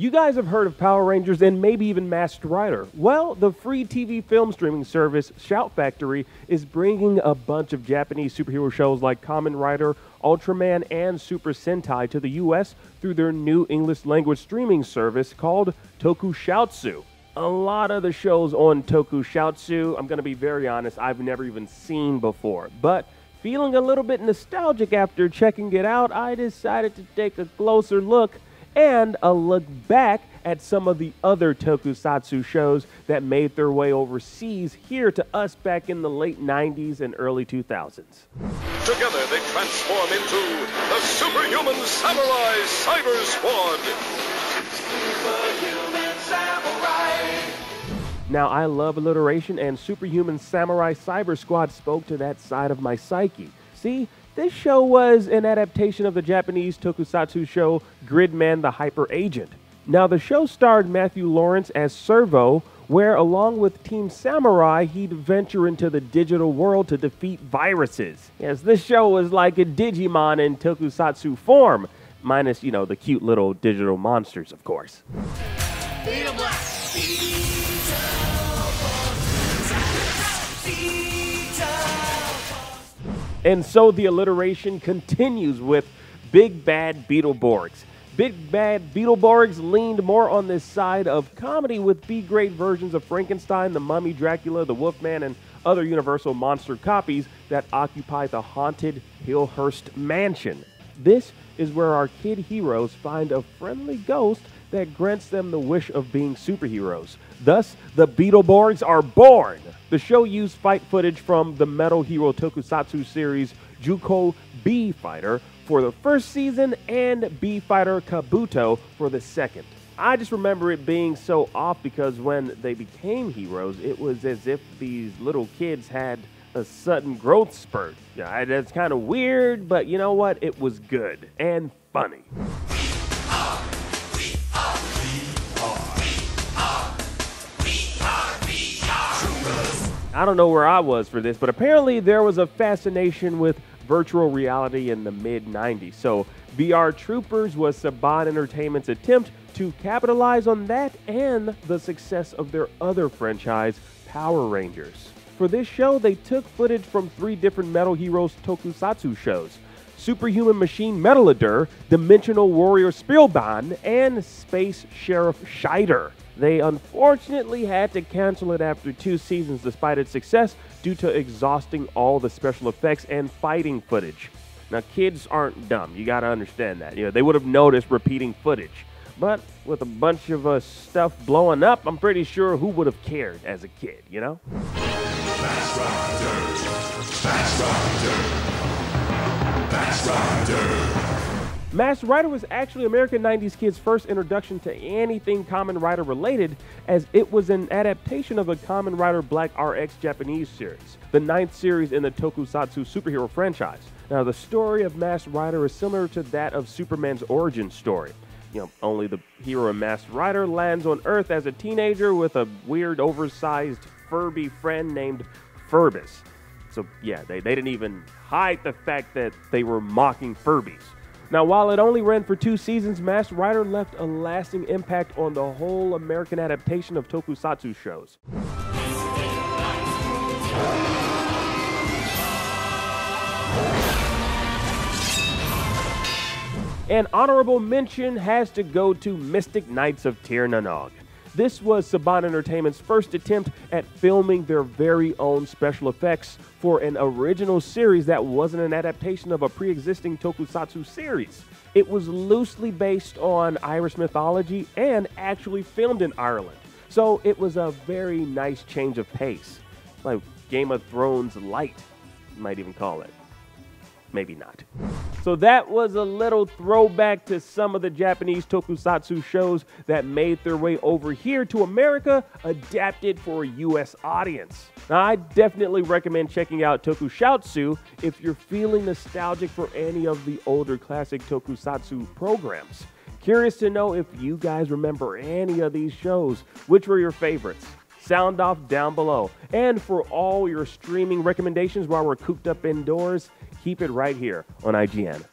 You guys have heard of Power Rangers and maybe even Masked Rider. Well, the free TV film streaming service Shout Factory is bringing a bunch of Japanese superhero shows like Kamen Rider, Ultraman, and Super Sentai to the US through their new English language streaming service called Tokushoutsu. A lot of the shows on Tokushoutsu, I'm going to be very honest, I've never even seen before. But feeling a little bit nostalgic after checking it out, I decided to take a closer look and a look back at some of the other tokusatsu shows that made their way overseas here to us back in the late 90s and early 2000s. Together they transform into the Superhuman Samurai Syber Squad. Superhuman Samurai. Now, I love alliteration, and Superhuman Samurai Syber Squad spoke to that side of my psyche. See, this show was an adaptation of the Japanese tokusatsu show Gridman the Hyper Agent. Now, the show starred Matthew Lawrence as Servo, where, along with Team Samurai, he'd venture into the digital world to defeat viruses. Yes, this show was like a Digimon in tokusatsu form, minus, you know, the cute little digital monsters, of course. And so the alliteration continues with Big Bad Beetleborgs. Big Bad Beetleborgs leaned more on this side of comedy with B grade versions of Frankenstein, the Mummy, Dracula, the Wolfman, and other Universal monster copies that occupy the haunted Hillhurst Mansion. This is where our kid heroes find a friendly ghost that grants them the wish of being superheroes. Thus, the Beetleborgs are born. The show used fight footage from the Metal Hero Tokusatsu series Juko B Fighter for the first season and B Fighter Kabuto for the second. I just remember it being so off because when they became heroes, it was as if these little kids had a sudden growth spurt. Yeah, that's kind of weird, but you know what? It was good and funny. I don't know where I was for this, but apparently there was a fascination with virtual reality in the mid 90s. So, VR Troopers was Saban Entertainment's attempt to capitalize on that and the success of their other franchise, Power Rangers. For this show, they took footage from three different Metal Heroes tokusatsu shows Superhuman Machine Metalder, Dimensional Warrior Spielban, and Space Sheriff Shaider. They unfortunately had to cancel it after two seasons despite its success due to exhausting all the special effects and fighting footage. Now, kids aren't dumb. You got to understand that. You know, they would have noticed repeating footage. But with a bunch of uh, stuff blowing up, I'm pretty sure who would have cared as a kid, you know? Rider. Rider. Rider. Masked Rider was actually American 90s Kids' first introduction to anything Kamen Rider related, as it was an adaptation of a Kamen Rider Black RX Japanese series, the ninth series in the Tokusatsu superhero franchise. Now, the story of Masked Rider is similar to that of Superman's origin story. You know, only the hero Masked Rider lands on Earth as a teenager with a weird, oversized Furby friend named Ferbus. So, yeah, they, they didn't even hide the fact that they were mocking Furbies. Now, while it only ran for two seasons, Masked Rider left a lasting impact on the whole American adaptation of tokusatsu shows. An honorable mention has to go to Mystic Knights of Tir na Nog. This was Saban Entertainment's first attempt at filming their very own special effects for an original series that wasn't an adaptation of a pre existing tokusatsu series. It was loosely based on Irish mythology and actually filmed in Ireland. So it was a very nice change of pace. Like Game of Thrones light, you might even call it maybe not. So that was a little throwback to some of the Japanese tokusatsu shows that made their way over here to America, adapted for a US audience. Now, I definitely recommend checking out Tokushoutsu if you're feeling nostalgic for any of the older classic tokusatsu programs. Curious to know if you guys remember any of these shows. Which were your favorites? Sound off down below. And for all your streaming recommendations while we're cooped up indoors, keep it right here on IGN.